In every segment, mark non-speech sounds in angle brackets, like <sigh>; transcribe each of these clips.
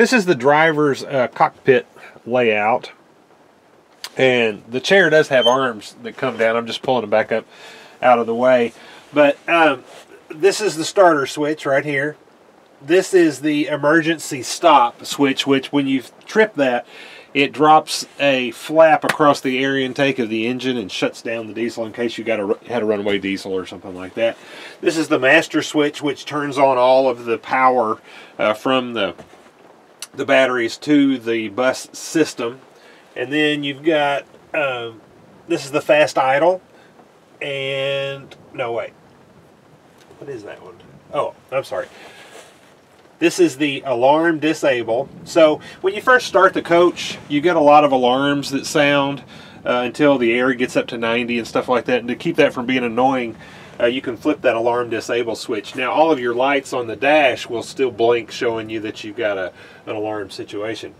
This is the driver's uh, cockpit layout. And the chair does have arms that come down. I'm just pulling them back up out of the way. But um, this is the starter switch right here. This is the emergency stop switch, which when you trip that, it drops a flap across the air intake of the engine and shuts down the diesel in case you got a had a runaway diesel or something like that. This is the master switch, which turns on all of the power uh, from the the batteries to the bus system. And then you've got um, this is the fast idle, and no wait, what is that one? Oh, I'm sorry. This is the alarm disable. So when you first start the coach, you get a lot of alarms that sound uh, until the air gets up to 90 and stuff like that. And to keep that from being annoying, uh, you can flip that alarm disable switch. Now all of your lights on the dash will still blink showing you that you've got a, an alarm situation.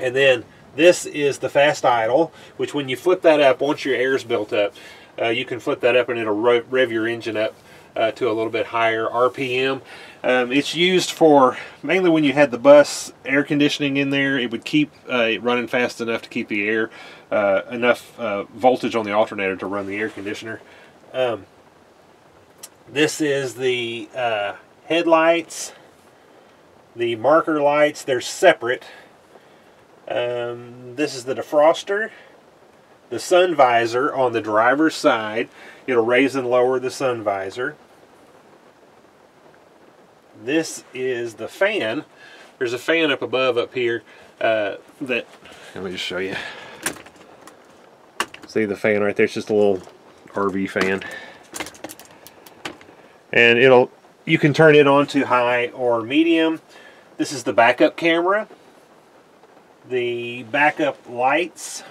And then this is the fast idle, which when you flip that up, once your air is built up, uh, you can flip that up and it'll rev, rev your engine up uh, to a little bit higher RPM. Um, it's used for mainly when you had the bus air conditioning in there. It would keep uh, it running fast enough to keep the air uh, enough uh, voltage on the alternator to run the air conditioner. Um, this is the uh, headlights, the marker lights. They're separate. Um, this is the defroster, the sun visor on the driver's side. It'll raise and lower the sun visor. This is the fan. There's a fan up above up here uh, that, let me just show you. See the fan right there? It's just a little RV fan. And it'll, you can turn it on to high or medium. This is the backup camera. The backup lights.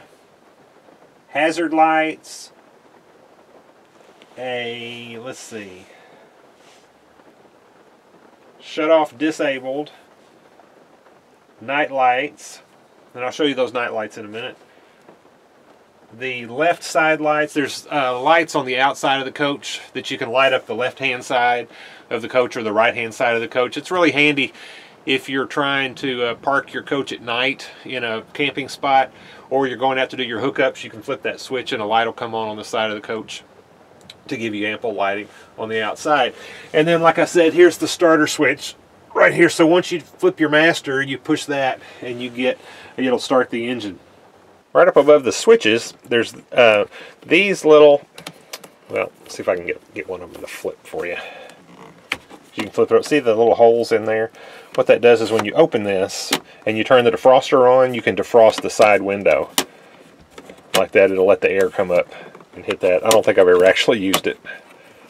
Hazard lights. A, let's see, shut off disabled, night lights, and I'll show you those night lights in a minute. The left side lights, there's uh, lights on the outside of the coach that you can light up the left hand side of the coach or the right hand side of the coach. It's really handy if you're trying to uh, park your coach at night in a camping spot or you're going out to do your hookups, you can flip that switch and a light will come on on the side of the coach to give you ample lighting on the outside. And then, like I said, here's the starter switch right here. So once you flip your master, you push that and you get, it'll start the engine. Right up above the switches, there's uh, these little, well, see if I can get, get one of them to flip for you. You can flip it up. See the little holes in there? What that does is when you open this and you turn the defroster on, you can defrost the side window. Like that, it'll let the air come up and hit that. I don't think I've ever actually used it.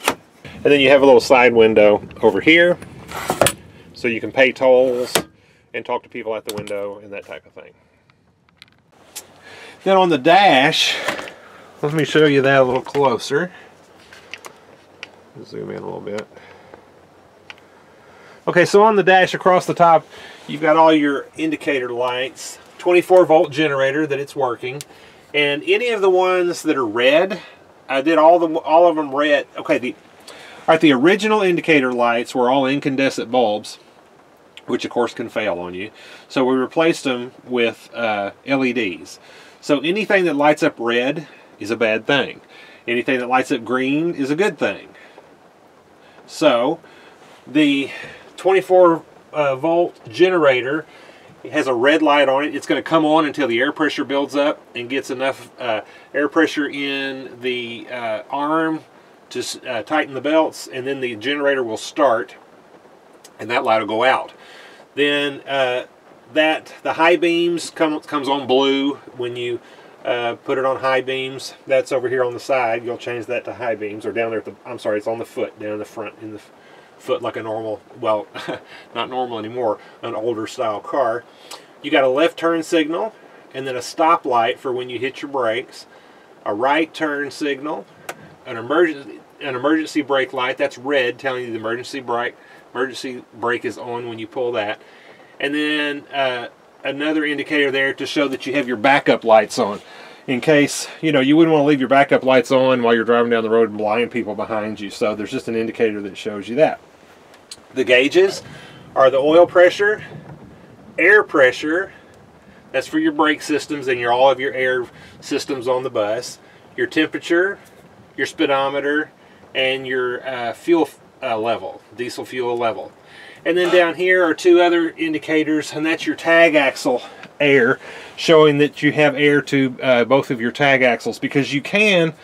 And then you have a little side window over here so you can pay tolls and talk to people at the window and that type of thing. Then on the dash, let me show you that a little closer. Zoom in a little bit. Okay, so on the dash across the top, you've got all your indicator lights, 24 volt generator that it's working. And any of the ones that are red, I did all them all of them red. Okay, the all right, the original indicator lights were all incandescent bulbs, which of course can fail on you. So we replaced them with uh, LEDs. So anything that lights up red is a bad thing. Anything that lights up green is a good thing. So the 24 uh, volt generator has a red light on it. It's going to come on until the air pressure builds up and gets enough uh, air pressure in the uh, arm to uh, tighten the belts, and then the generator will start, and that light will go out. Then uh, that the high beams come, comes on blue when you uh, put it on high beams. That's over here on the side. You'll change that to high beams, or down there at the. I'm sorry, it's on the foot, down in the front in the foot like a normal, well, <laughs> not normal anymore, an older style car. You got a left turn signal and then a stop light for when you hit your brakes, a right turn signal, an emergency an emergency brake light that's red telling you the emergency brake emergency brake is on when you pull that, and then uh, another indicator there to show that you have your backup lights on in case you know you wouldn't want to leave your backup lights on while you're driving down the road and blind people behind you so there's just an indicator that shows you that the gauges are the oil pressure air pressure, that's for your brake systems and your all of your air systems on the bus. Your temperature, your speedometer, and your uh, fuel uh, level, diesel fuel level. And then down here are two other indicators, and that's your tag axle air, showing that you have air to uh, both of your tag axles because you can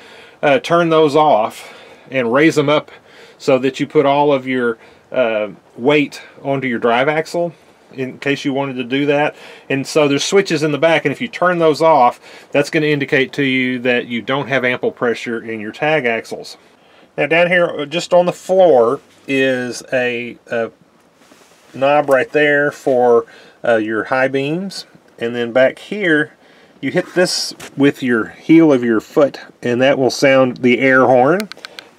uh, turn those off and raise them up so that you put all of your uh, weight onto your drive axle in case you wanted to do that. And so there's switches in the back, and if you turn those off, that's going to indicate to you that you don't have ample pressure in your tag axles. Now down here, uh, just on the floor, is a, a knob right there for uh, your high beams. And then back here, you hit this with your heel of your foot, and that will sound the air horn.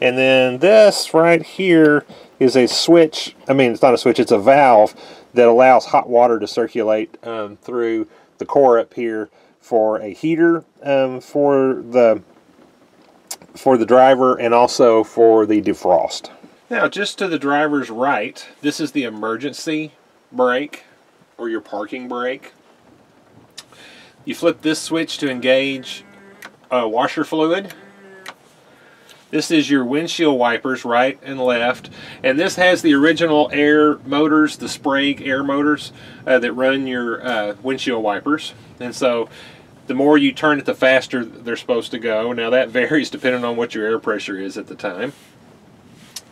And then this right here is a switch. I mean, it's not a switch, it's a valve that allows hot water to circulate um, through the core up here for a heater um, for the for the driver and also for the defrost. Now just to the driver's right, this is the emergency brake or your parking brake. You flip this switch to engage uh, washer fluid this is your windshield wipers right and left. And this has the original air motors, the Sprague air motors uh, that run your uh, windshield wipers. And so the more you turn it, the faster they're supposed to go. Now that <laughs> varies depending on what your air pressure is at the time.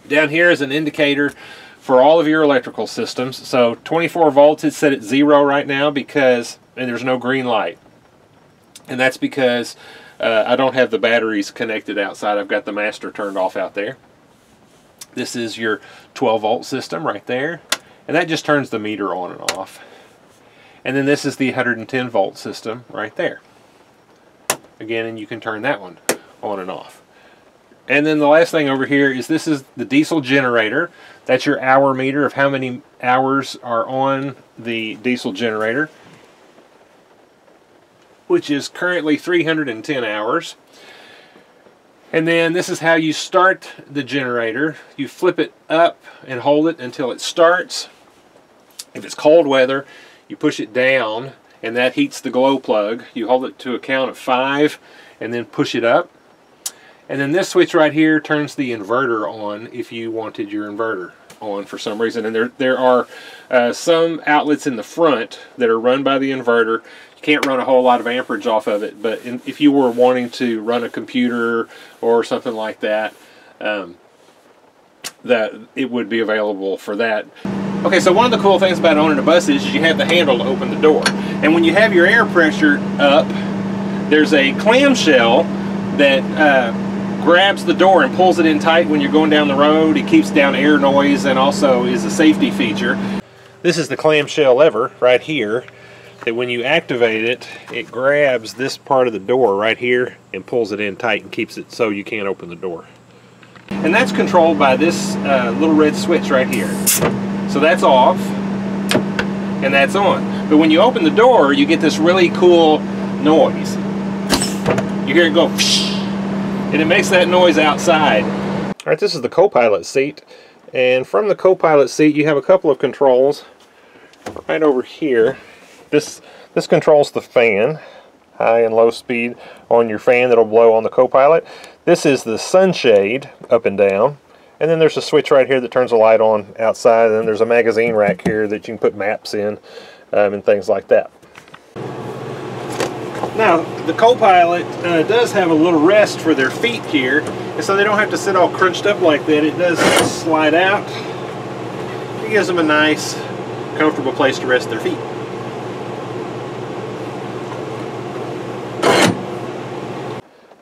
Down here is an indicator for all of your electrical systems. So 24 volts is set at zero right now because, and there's no green light. And that's because uh, I don't have the batteries connected outside. I've got the master turned off out there. This is your 12 volt system right there. And that just turns the meter on and off. And then this is the 110 volt system right there. Again, and you can turn that one on and off. And then the last thing over here is this is the diesel generator. That's your hour meter of how many hours are on the diesel generator which is currently 310 hours. And then this is how you start the generator. You flip it up and hold it until it starts. If it's cold weather, you push it down and that heats the glow plug. You hold it to a count of five and then push it up. And then this switch right here turns the inverter on if you wanted your inverter on for some reason. And there, there are uh, some outlets in the front that are run by the inverter You can't run a whole lot of amperage off of it, but in, if you were wanting to run a computer or something like that, um, that it would be available for that. Okay, so one of the cool things about owning a bus is you have the handle to open the door. And when you have your air pressure up, there's a clamshell that uh, grabs the door and pulls it in tight when you're going down the road. It keeps down air noise and also is a safety feature. This is the clamshell lever right here that when you activate it, it grabs this part of the door right here and pulls it in tight and keeps it so you can't open the door. And that's controlled by this uh, little red switch right here. So that's off and that's on. But when you open the door, you get this really cool noise. You hear it go and it makes that noise outside. All right, this is the co-pilot seat. And from the co-pilot seat, you have a couple of controls right over here. This, this controls the fan, high and low speed on your fan that'll blow on the Copilot. This is the sunshade up and down. And then there's a switch right here that turns the light on outside. And then there's a magazine rack here that you can put maps in um, and things like that. Now, the Copilot uh, does have a little rest for their feet here, and so they don't have to sit all crunched up like that. It does slide out. It gives them a nice, comfortable place to rest their feet.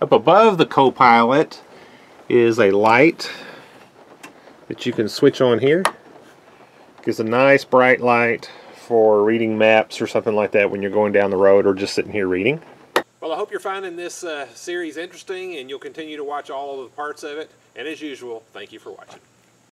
Up above the co-pilot is a light that you can switch on here. Gives a nice bright light for reading maps or something like that when you're going down the road or just sitting here reading. Well, I hope you're finding this uh, series interesting and you'll continue to watch all of the parts of it. And as usual, thank you for watching.